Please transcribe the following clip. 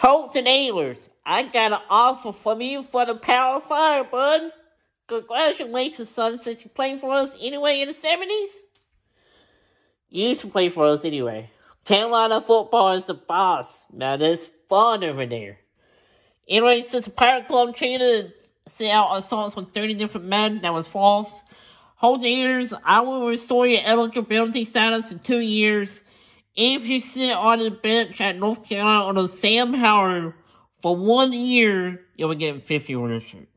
Holton Ahlers, I got an offer from you for the Power Five, bud. Congratulations, son, since you played for us anyway in the 70s. You to play for us anyway. Carolina football is the boss. Man, it's fun over there. Anyway, since the Pirate Club cheated sent out assaults on 30 different men, that was false. Hold years, I will restore your eligibility status in two years if you sit on the bench at North Carolina under Sam Howell for one year, you'll be getting 50 ownership.